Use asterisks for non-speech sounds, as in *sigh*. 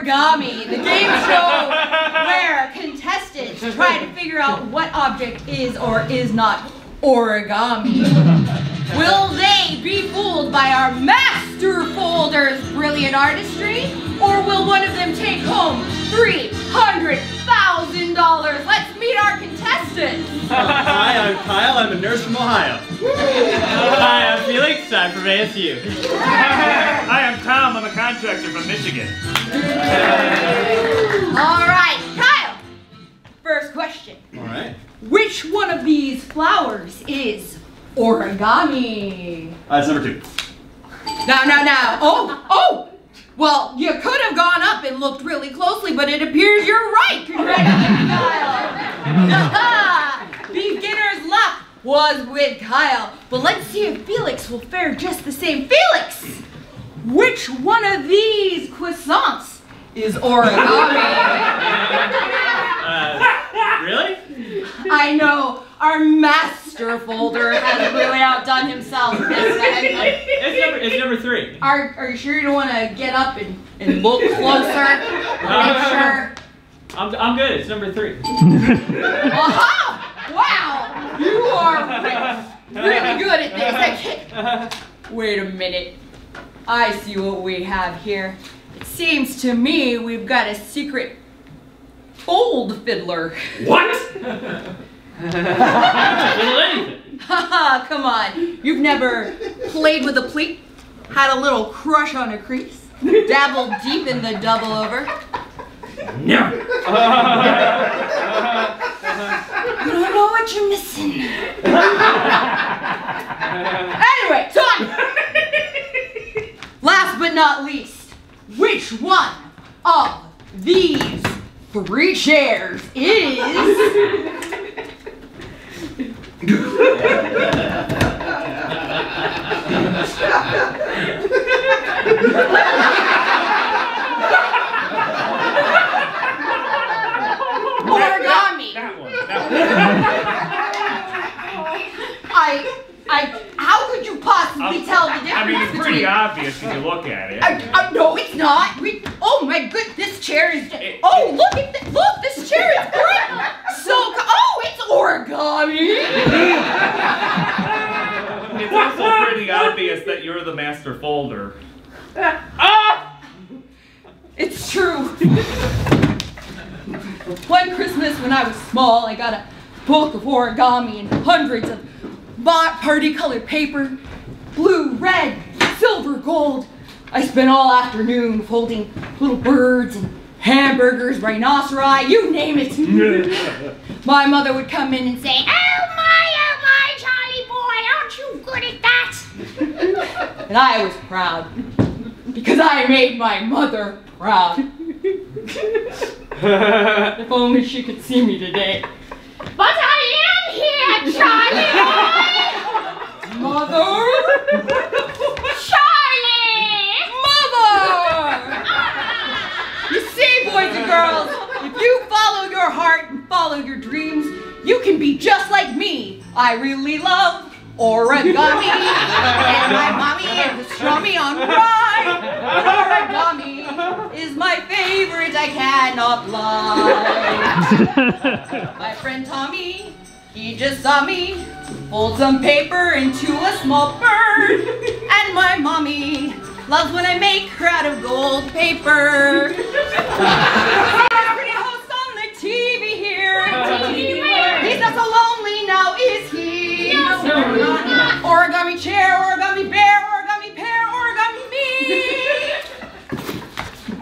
Origami, the game show *laughs* where contestants try to figure out what object is or is not origami. Will they be fooled by our master folder's brilliant artistry, or will one of them take home $300,000? Let's meet our contestants. Hi, I'm Kyle. I'm a nurse from Ohio. Hi, I'm Felix. I'm from ASU. *laughs* Hi, I'm Tom. I'm a contractor from Michigan. All right, Kyle. First question. All right. Which one of these flowers is origami? Uh, it's number two. Now, now, now. Oh, oh. Well, you could have gone up and looked really closely, but it appears you're right. Congratulations, Kyle. *laughs* Beginner's luck was with Kyle. But let's see if Felix will fare just the same. Felix, which one of these croissants is origami? Uh, really? I know our master folder has really outdone himself. It's number, it's number three. Are, are you sure you don't want to get up and, and look closer? Make sure. I'm, I'm good. It's number three. Aha! Wow! You are re- really good at this. I *laughs* can't. Wait a minute. I see what we have here. It seems to me we've got a secret old fiddler. What? *laughs* Little anything. Haha, come on. You've never played with a pleat? Had a little crush on a crease? Dabbled deep in the double over? No. *laughs* You don't know what you're missing. *laughs* anyway, Tom! Not least, which one of these three chairs is. *laughs* origami? That one. That one. I. I. Possibly tell the difference I mean, it's pretty between. obvious when you look at it. I, I, no, it's not. We, oh my good, this chair is. Oh, look at this. Look, this chair is great. So, oh, it's origami. *laughs* It's also pretty obvious that you're the master folder. Ah! It's true. One Christmas when I was small, I got a book of origami and hundreds of party colored paper blue, red, silver, gold. I spent all afternoon folding little birds and hamburgers, rhinoceri, you name it. *laughs* my mother would come in and say, Oh my, oh my, Charlie boy, aren't you good at that? and I was proud because I made my mother proud. *laughs* if only she could see me today. I really love origami. *laughs* and my mommy is a strummy on rye. Origami is my favorite, I cannot lie. my friend Tommy, he just saw me fold some paper into a small bird. And my mommy loves when I make her out of gold paper.